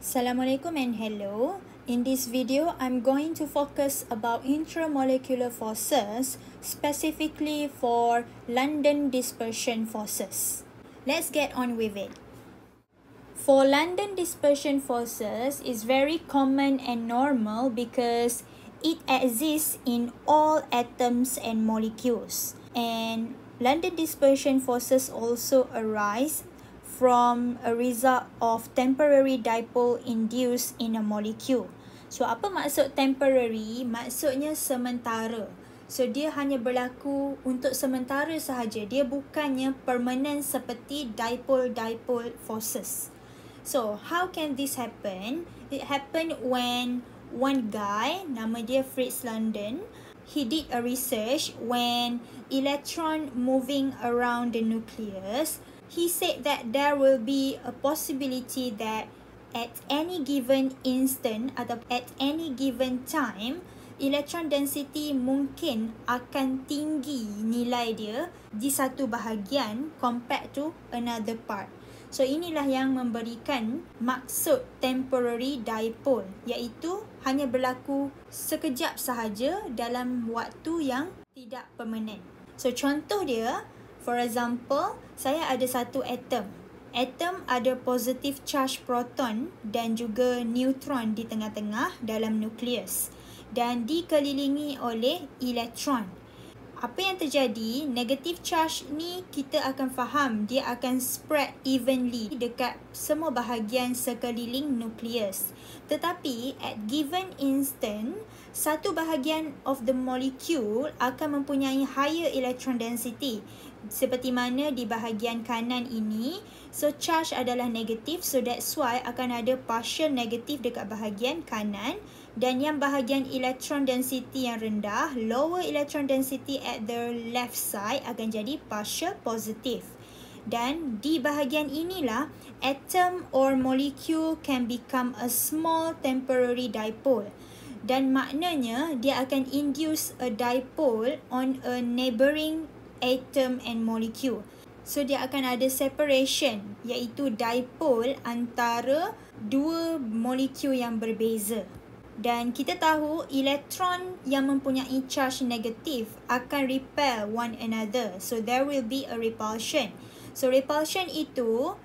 Assalamualaikum and hello. In this video, I'm going to focus about intramolecular forces, specifically for London dispersion forces. Let's get on with it. For London dispersion forces is very common and normal because it exists in all atoms and molecules. And London dispersion forces also arise from a result of temporary dipole induced in a molecule. So apa maksud temporary? Maksudnya sementara. So dia hanya berlaku untuk sementara sahaja. Dia bukannya permanent seperti dipole-dipole forces. So how can this happen? It happen when one guy, nama dia Fritz London, he did a research when electron moving around the nucleus he said that there will be a possibility that at any given instant atau at any given time electron density mungkin akan tinggi nilai dia di satu bahagian compared to another part. So inilah yang memberikan maksud temporary dipole iaitu hanya berlaku sekejap sahaja dalam waktu yang tidak permanent. So contoh dia For example, saya ada satu atom. Atom ada positive charge proton dan juga neutron di tengah-tengah dalam nukleus dan dikelilingi oleh elektron. Apa yang terjadi, negative charge ni kita akan faham. Dia akan spread evenly dekat semua bahagian sekeliling nukleus. Tetapi at given instant, satu bahagian of the molecule akan mempunyai higher electron density. Seperti mana di bahagian kanan ini so charge adalah negatif so that's why akan ada partial negatif dekat bahagian kanan dan yang bahagian electron density yang rendah lower electron density at the left side akan jadi partial positive dan di bahagian inilah atom or molecule can become a small temporary dipole dan maknanya dia akan induce a dipole on a neighboring atom and molecule. So dia akan ada separation iaitu dipole antara dua molekul yang berbeza. Dan kita tahu elektron yang mempunyai charge negatif akan repel one another. So there will be a repulsion. So repulsion itu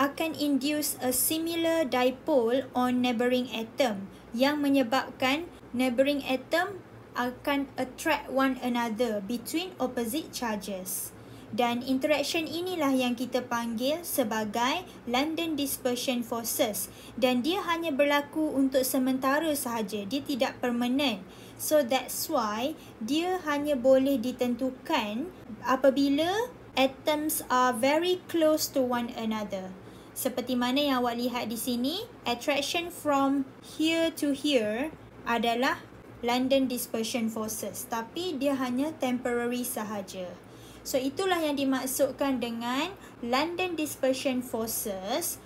akan induce a similar dipole on neighboring atom yang menyebabkan neighboring atom akan attract one another between opposite charges. Dan interaction inilah yang kita panggil sebagai London dispersion forces dan dia hanya berlaku untuk sementara sahaja, dia tidak permanent. So that's why dia hanya boleh ditentukan apabila atoms are very close to one another. Seperti mana yang awak lihat di sini, attraction from here to here adalah London dispersion forces tapi dia hanya temporary sahaja. So itulah yang dimaksudkan dengan London dispersion forces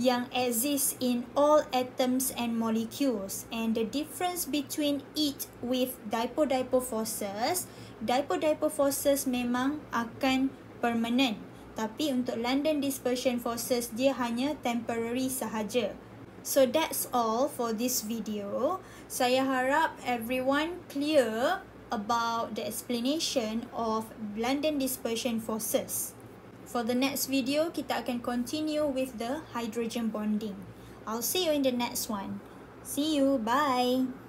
yang exist in all atoms and molecules. And the difference between it with dipole-dipole forces dipole-dipole forces memang akan permanent. Tapi untuk London dispersion forces dia hanya temporary sahaja. So that's all for this video. Saya harap everyone clear about the explanation of London dispersion forces. For the next video, kita akan continue with the hydrogen bonding. I'll see you in the next one. See you. Bye.